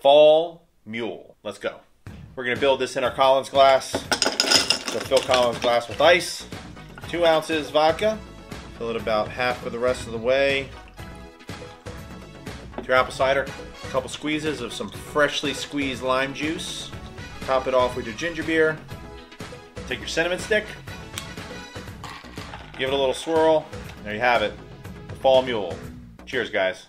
Fall Mule. Let's go. We're gonna build this in our Collins glass. So fill Collins glass with ice. Two ounces vodka. Fill it about half of the rest of the way. Your apple cider. A couple squeezes of some freshly squeezed lime juice. Top it off with your ginger beer. Take your cinnamon stick. Give it a little swirl. There you have it. The Fall Mule. Cheers, guys.